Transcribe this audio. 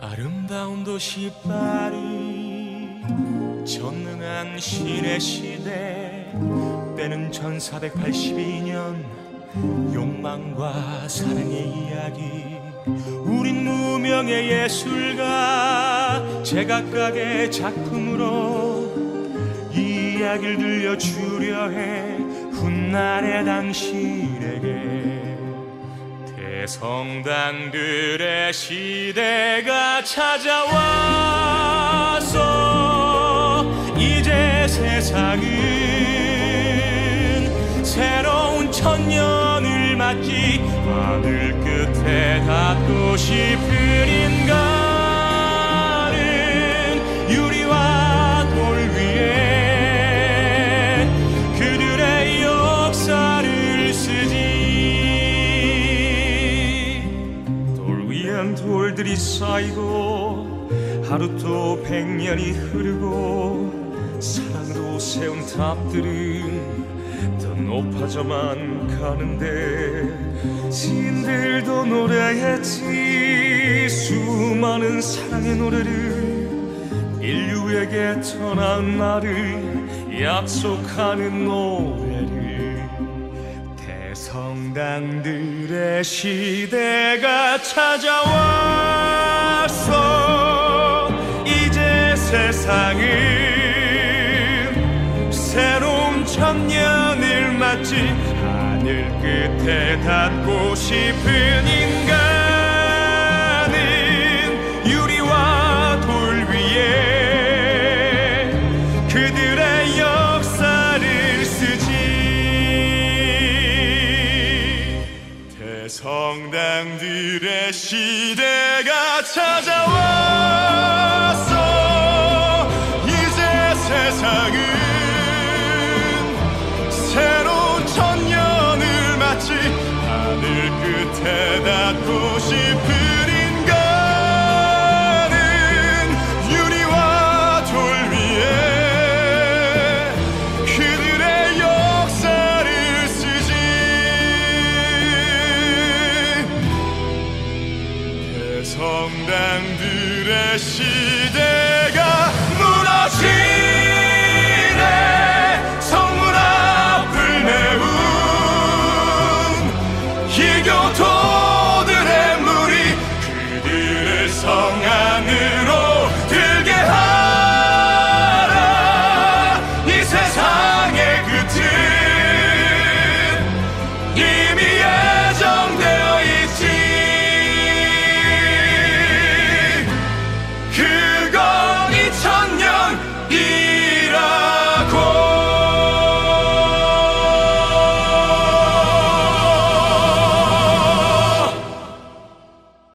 아름다운 도시 파리 전능한 신의 시대. 때는 1482년 욕망과 사랑의 이야기. 우린 무명의 예술가 제각각의 작품으로 이 이야기를 들려주려 해. 훗날의 당신에게 대성당들의 시대가 찾아와서 이제 세상은 새로운 천년을 맞지 하늘 끝에 닿고 싶은 인간 위엔 돌들이 쌓이고 하루 또 백년이 흐르고 사랑으로 세운 탑들은 더 높아져만 가는데 시인들도 노래했지. 수많은 사랑의 노래를 인류에게 전한 날을 약속하는 노래를 대성당들의 시대가 찾아왔어. 이제 세상은 새로운 천년을 맞지 하늘 끝에 닿고 인간은 대성당들의 시대가 찾아왔어. 이제 세상은 새로운 천년을 맞지 하늘 끝에 닿고 싶 시대가 무너지네. 성문 앞을 메운 희교토들의 물이 그들의 성 안으로 들게 하라. 이 세상의 끝은 이미 예정된 그건 2000년